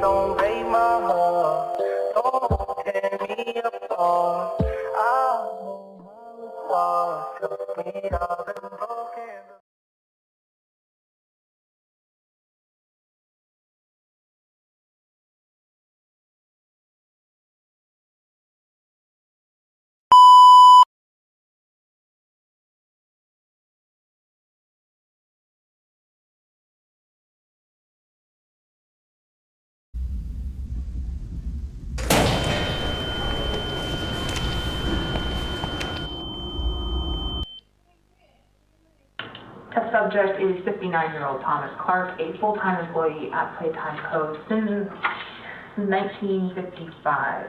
don't break my heart. Don't tear me apart. I know how it was. Trust me, I've been broken. Test subject is 59-year-old Thomas Clark, a full-time employee at Playtime Co. since 1955.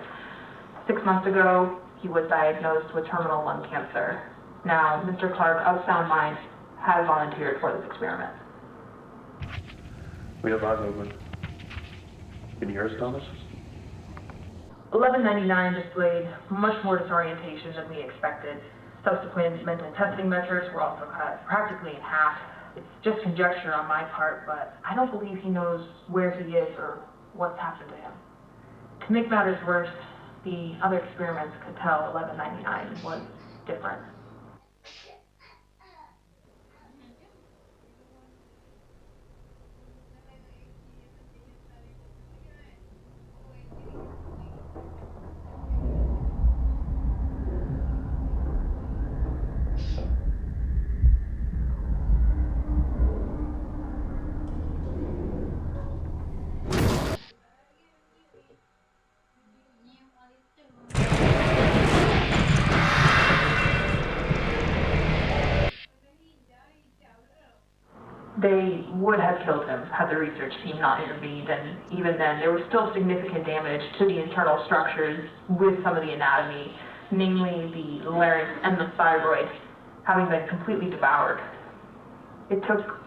Six months ago, he was diagnosed with terminal lung cancer. Now, Mr. Clark, of sound mind, has volunteered for this experiment. We have eye movement. Can you hear us, Thomas? 1199 displayed much more disorientation than we expected. Subsequent mental testing measures were also cut practically in half. It's just conjecture on my part, but I don't believe he knows where he is or what's happened to him. To make matters worse, the other experiments could tell 1199 was different. They would have killed him had the research team not intervened, and even then, there was still significant damage to the internal structures with some of the anatomy, namely the larynx and the thyroid, having been completely devoured. It took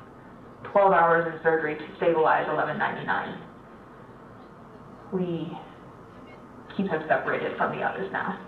12 hours of surgery to stabilize 1199. We keep him separated from the others now.